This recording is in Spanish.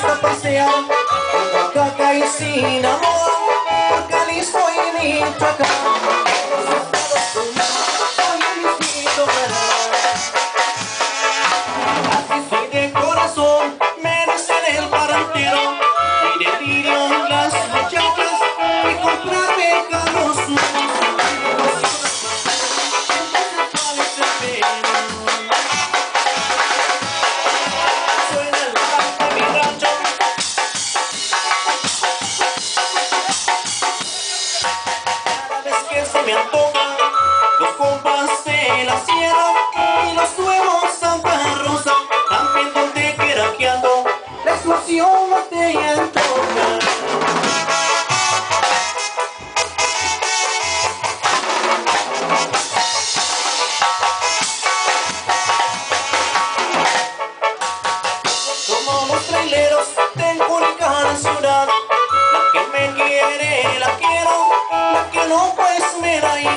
gusta pasear Caca y sin amor Calisco y Así soy de corazón los compas de la sierra y los nuevos Santa Rosa, también donde quiera que ando, la excursión botella heroína.